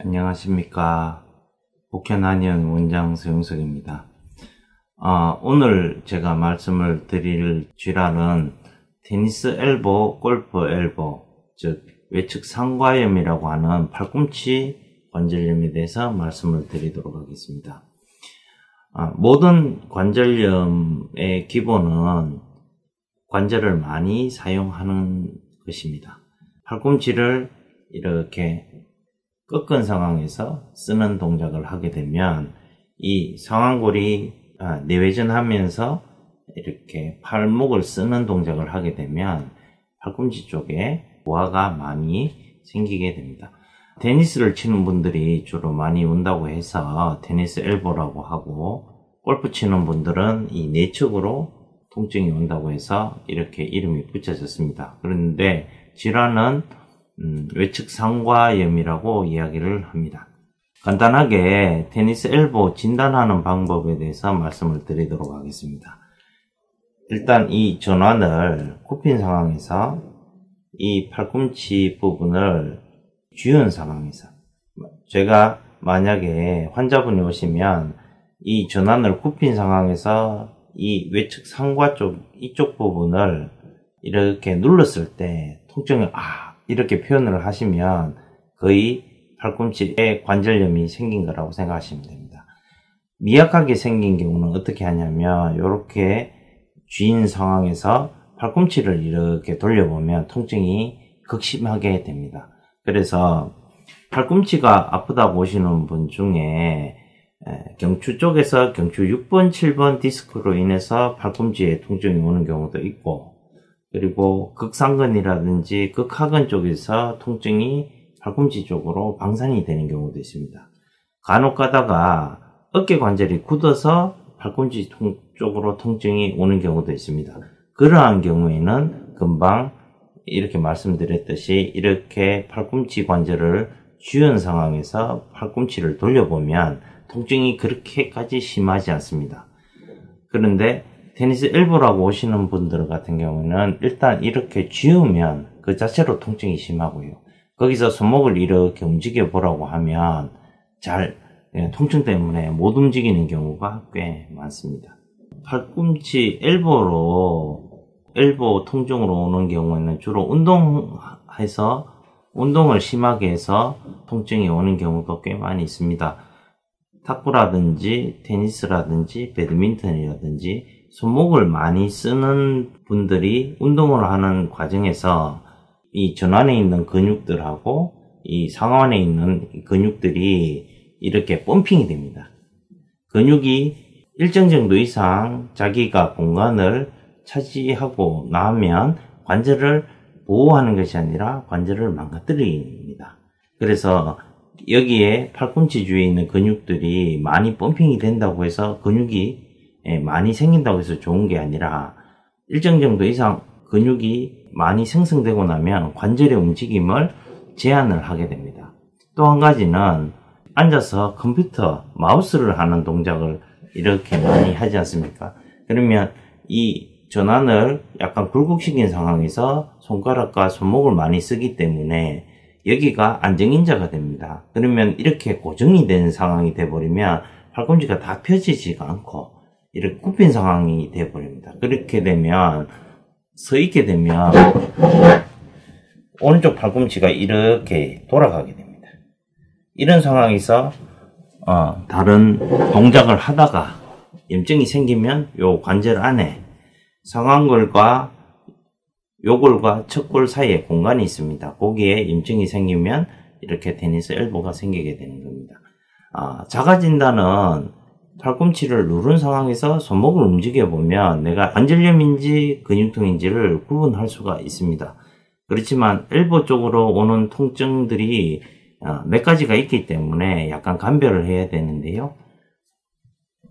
안녕하십니까. 복현한의원 원장 서영석입니다. 어, 오늘 제가 말씀을 드릴 쥐라는 테니스 엘보, 골프 엘보, 즉 외측 상과염이라고 하는 팔꿈치 관절염에 대해서 말씀을 드리도록 하겠습니다. 어, 모든 관절염의 기본은 관절을 많이 사용하는 것입니다. 팔꿈치를 이렇게 꺾은 상황에서 쓰는 동작을 하게 되면 이 상완골이 아, 내외전하면서 이렇게 팔목을 쓰는 동작을 하게 되면 팔꿈치 쪽에 부하가 많이 생기게 됩니다. 테니스를 치는 분들이 주로 많이 온다고 해서 테니스 엘보라고 하고 골프 치는 분들은 이 내측으로 통증이 온다고 해서 이렇게 이름이 붙여졌습니다. 그런데 질환은 음, 외측 상과염이라고 이야기를 합니다. 간단하게 테니스 엘보 진단하는 방법에 대해서 말씀을 드리도록 하겠습니다. 일단 이 전환을 굽힌 상황에서 이 팔꿈치 부분을 쥐은 상황에서 제가 만약에 환자분이 오시면 이 전환을 굽힌 상황에서 이 외측 상과 쪽 이쪽 부분을 이렇게 눌렀을 때 통증이 아 이렇게 표현을 하시면 거의 팔꿈치에 관절염이 생긴 거라고 생각하시면 됩니다. 미약하게 생긴 경우는 어떻게 하냐면 이렇게 쥐인 상황에서 팔꿈치를 이렇게 돌려보면 통증이 극심하게 됩니다. 그래서 팔꿈치가 아프다고 오시는 분 중에 경추 쪽에서 경추 6번, 7번 디스크로 인해서 팔꿈치에 통증이 오는 경우도 있고 그리고 극상근이라든지 극하근 쪽에서 통증이 팔꿈치 쪽으로 방산이 되는 경우도 있습니다. 간혹 가다가 어깨 관절이 굳어서 팔꿈치 통, 쪽으로 통증이 오는 경우도 있습니다. 그러한 경우에는 금방 이렇게 말씀드렸듯이 이렇게 팔꿈치 관절을 쥐은 상황에서 팔꿈치를 돌려보면 통증이 그렇게까지 심하지 않습니다. 그런데 테니스 일부라고 오시는 분들 같은 경우는 일단 이렇게 쥐으면 그 자체로 통증이 심하고요. 거기서 손목을 이렇게 움직여 보라고 하면 잘 예, 통증 때문에 못 움직이는 경우가 꽤 많습니다. 팔꿈치 엘보로 엘보 통증으로 오는 경우에는 주로 운동해서 운동을 심하게 해서 통증이 오는 경우도 꽤 많이 있습니다. 탁구라든지 테니스라든지 배드민턴이라든지 손목을 많이 쓰는 분들이 운동을 하는 과정에서 이 전환에 있는 근육들하고 이 상완에 있는 근육들이 이렇게 펌핑이 됩니다. 근육이 일정 정도 이상 자기가 공간을 차지하고 나면 관절을 보호하는 것이 아니라 관절을 망가뜨립니다. 그래서 여기에 팔꿈치 주위에 있는 근육들이 많이 펌핑이 된다고 해서 근육이 예, 많이 생긴다고 해서 좋은 게 아니라 일정 정도 이상 근육이 많이 생성되고 나면 관절의 움직임을 제한을 하게 됩니다. 또 한 가지는 앉아서 컴퓨터 마우스를 하는 동작을 이렇게 많이 하지 않습니까? 그러면 이 전환을 약간 굴곡시킨 상황에서 손가락과 손목을 많이 쓰기 때문에 여기가 안정인자가 됩니다. 그러면 이렇게 고정이 된 상황이 돼버리면 팔꿈치가 다 펴지지가 않고 이렇게 굽힌 상황이 되어버립니다. 그렇게 되면 서 있게 되면 오른쪽 팔꿈치가 이렇게 돌아가게 됩니다. 이런 상황에서 어, 다른 동작을 하다가 염증이 생기면 요 관절 안에 상완골과 요골과 척골 사이에 공간이 있습니다. 거기에 염증이 생기면 이렇게 테니스 엘보가 생기게 되는 겁니다. 아, 자가진단은 팔꿈치를 누른 상황에서 손목을 움직여 보면 내가 관절염인지 근육통인지를 구분할 수가 있습니다. 그렇지만 엘보 쪽으로 오는 통증들이 어, 몇 가지가 있기 때문에 약간 감별을 해야 되는데요.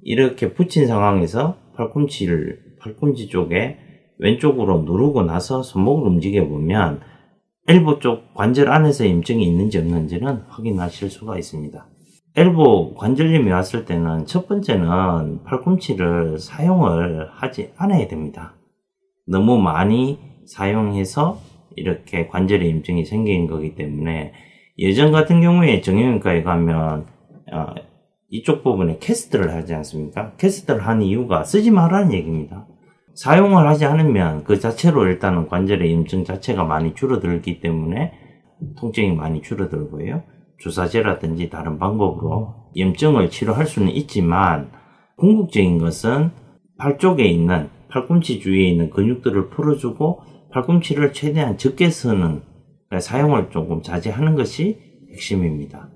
이렇게 붙인 상황에서 팔꿈치를 팔꿈치 쪽에 왼쪽으로 누르고 나서 손목을 움직여 보면 엘보 쪽 관절 안에서 염증이 있는지 없는지는 확인하실 수가 있습니다. 엘보 관절염이 왔을 때는 첫 번째는 팔꿈치를 사용을 하지 않아야 됩니다. 너무 많이 사용해서 이렇게 관절의 염증이 생긴 거기 때문에 예전 같은 경우에 정형외과에 가면 어, 이쪽 부분에 캐스트를 하지 않습니까? 캐스트를 한 이유가 쓰지 말라는 얘기입니다. 사용을 하지 않으면 그 자체로 일단은 관절의 염증 자체가 많이 줄어들기 때문에 통증이 많이 줄어들고요. 주사제라든지 다른 방법으로 염증을 치료할 수는 있지만 궁극적인 것은 팔 쪽에 있는 팔꿈치 주위에 있는 근육들을 풀어주고 팔꿈치를 최대한 적게 쓰는 사용을 조금 자제하는 것이 핵심입니다.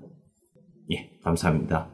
예, 감사합니다.